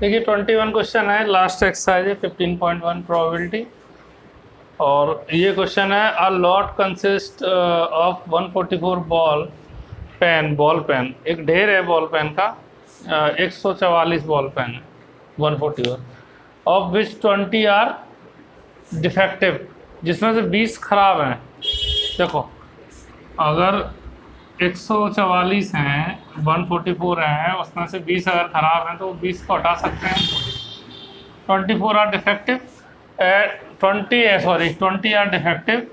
देखिए twenty one question है last exercise है फिफ्टीन पॉइंट वन प्रोबेबिलिटी और ये क्वेश्चन है a lot consist of one forty four ball pen ball pen एक ढेर है बॉल पेन का एक सौ चवालीस बॉल पेन है one forty four of which twenty are defective जिसमें से बीस खराब हैं। देखो, अगर एक सौ चवालीस हैं वन फोर्टी फोर हैं, उसमें से बीस अगर ख़राब हैं तो बीस को हटा सकते हैं। Twenty four are defective twenty sorry twenty are defective,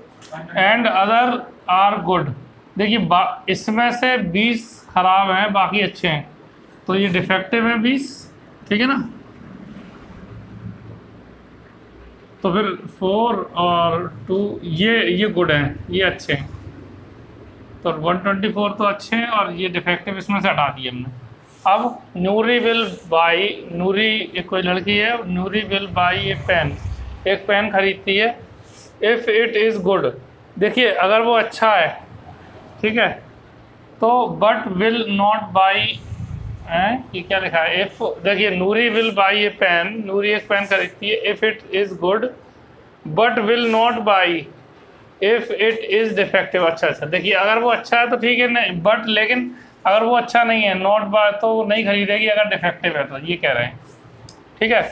and other are good. देखिए इसमें से बीस ख़राब हैं, बाकी अच्छे हैं। तो ये डिफेक्टिव है बीस, ठीक है ना? तो फिर फोर और टू, ये ये गुड हैं, ये अच्छे हैं। तो 124 तो अच्छे हैं और ये डिफेक्टिव इसमें से हटा दिए हमने। अब नूरी विल बाई नूरी एक कोई लड़की है Noori will buy a pen एक पेन खरीदती है। इफ़ इट इज़ गुड देखिए, अगर वो अच्छा है, ठीक है तो बट विल नॉट बाई ये क्या लिखा है? इफ़ देखिए Noori will buy a pen Noori एक पेन खरीदती है। If it is good but will not buy if it is defective अच्छा अच्छा देखिए, अगर वो अच्छा है तो ठीक है, नहीं बट लेकिन अगर वो अच्छा नहीं है नॉट बाय तो नहीं खरीदेगी अगर डिफेक्टिव है तो ये कह रहे हैं। ठीक है?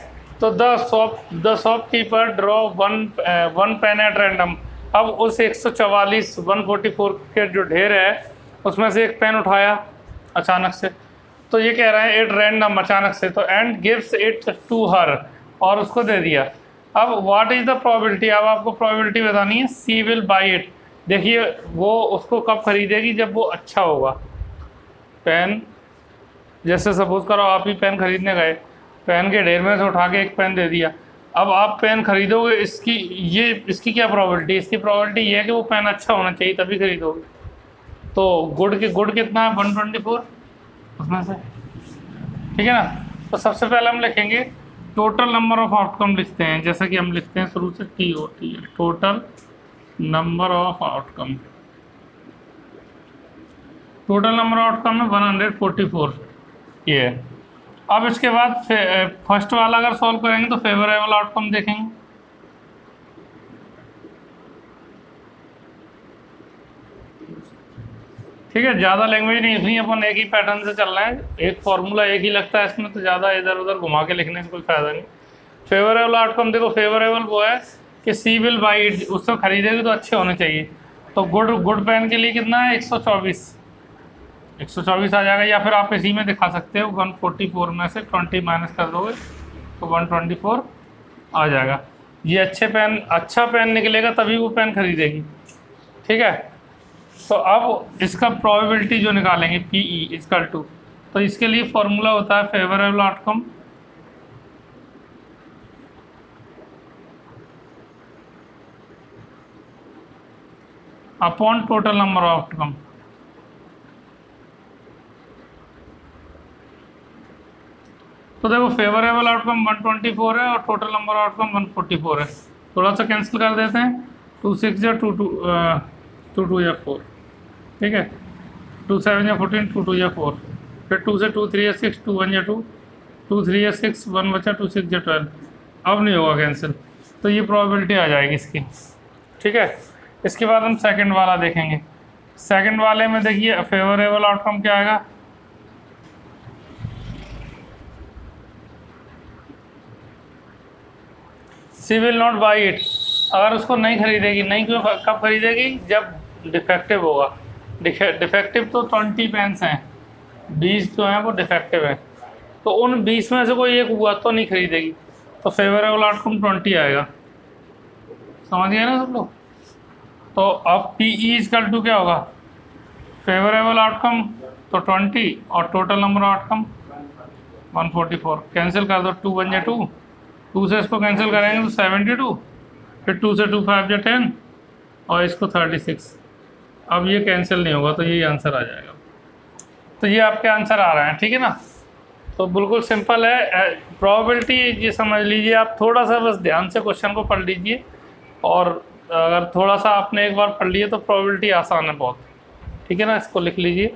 तो the shop the shopkeeper draw one one pen at random अब उस एक सौ चवालीस वन फोर्टी फोर के जो ढेर है, उसमें से एक पेन उठाया अचानक से। तो ये कह रहे हैं इट रैंडम अचानक से। तो and gives it to her और उसको दे दिया। अब व्हाट इज़ द प्रोबेबिलिटी अब आपको प्रोबेबिलिटी बतानी है सी विल बाई इट देखिए, वो उसको कब खरीदेगी? जब वो अच्छा होगा। पेन जैसे सपोज़ करो आप ही पेन खरीदने गए। पेन के ढेर में से उठा के एक पेन दे दिया। अब आप पेन खरीदोगे, इसकी ये, इसकी क्या प्रॉबिलिटी इसकी प्रॉबिलिटी ये है कि वो पेन अच्छा होना चाहिए, तभी खरीदोगे। तो गुड के, गुड कितना है? वन ट्वेंटी फोर उसमें से। ठीक है ना? तो सबसे पहले हम लिखेंगे टोटल नंबर ऑफ़ आउटकम लिखते हैं, जैसा कि हम लिखते हैं शुरू से T O T total number of outcome total number of outcome है वन हंड्रेड फोर्टी फोर ये। अब इसके बाद फ़र्स्ट वाला अगर सॉल्व करेंगे तो फेवरेबल आउटकम देखेंगे। ठीक है, ज़्यादा लैंग्वेज नहीं लिखनी अपन एक ही पैटर्न से चल रहे हैं। एक फार्मूला एक ही लगता है इसमें तो ज़्यादा इधर उधर घुमा के लिखने से कोई फ़ायदा नहीं। फेवरेबल आउटकम देखो फेवरेबल वो है कि सी विल बाई उससे खरीदेगी तो अच्छे होने चाहिए। तो गुड गुड पेन के लिए कितना है? एक सौ चौबीस। एक सौ चौबीस आ जाएगा, या फिर आप इसी में दिखा सकते हो वन फोर्टी फोर में से ट्वेंटी माइनस कर दोगे तो वन ट्वेंटी फोर आ जाएगा। ये अच्छे पेन अच्छा पेन निकलेगा, तभी वो पेन खरीदेगी। ठीक है? तो अब इसका प्रोबेबिलिटी जो निकालेंगे पी ई इसकल टू तो इसके लिए फॉर्मूला होता है favourable outcome upon total number of outcome तो देखो फेवरेबल आउटकम 124 है और टोटल नंबर आउटकम 144 है. थोड़ा सा कैंसिल कर देते हैं. टू सिक्स या टू टू टू टू या फोर, ठीक है? टू सेवन या फोर्टीन, टू टू या फोर, फिर टू से टू, थ्री या सिक्स, टू वन या टू टू थ्री या सिक्स, वन बचा, टू सिक्स या ट्वेल्व। अब नहीं होगा कैंसिल तो ये प्रोबेबिलिटी आ जाएगी इसकी, ठीक है? इसके बाद हम सेकंड वाला देखेंगे। सेकंड वाले में देखिए फेवरेबल आउटकम क्या आएगा? She will not buy it अगर उसको नहीं खरीदेगी, नहीं क्यों, कब खरीदेगी? जब डिफेक्टिव होगा। डिफेक्टिव तो ट्वेंटी पेंस हैं। बीस जो हैं वो डिफेक्टिव हैं। तो उन बीस में से कोई एक हुआ तो नहीं खरीदेगी। तो फेवरेबल आउटकम ट्वेंटी आएगा। समझ गए ना सब लोग? तो अब पी ई इजकल टू क्या होगा? फेवरेबल आउटकम तो ट्वेंटी और total number outcome one forty four cancel कर दो टू वन या टू टू से इसको कैंसिल करेंगे तो सेवेंटी टू फिर टू से टू फाइव या टेन और इसको थर्टी सिक्स अब ये कैंसिल नहीं होगा तो यही आंसर आ जाएगा। तो ये आपके आंसर आ रहे हैं, ठीक है ना? तो बिल्कुल सिंपल है। प्रोबेबिलिटी ये समझ लीजिए आप, थोड़ा सा बस ध्यान से क्वेश्चन को पढ़ लीजिए। और अगर थोड़ा सा आपने एक बार पढ़ लिया तो प्रोबेबिलिटी आसान है बहुत। ठीक है ना? इसको लिख लीजिए।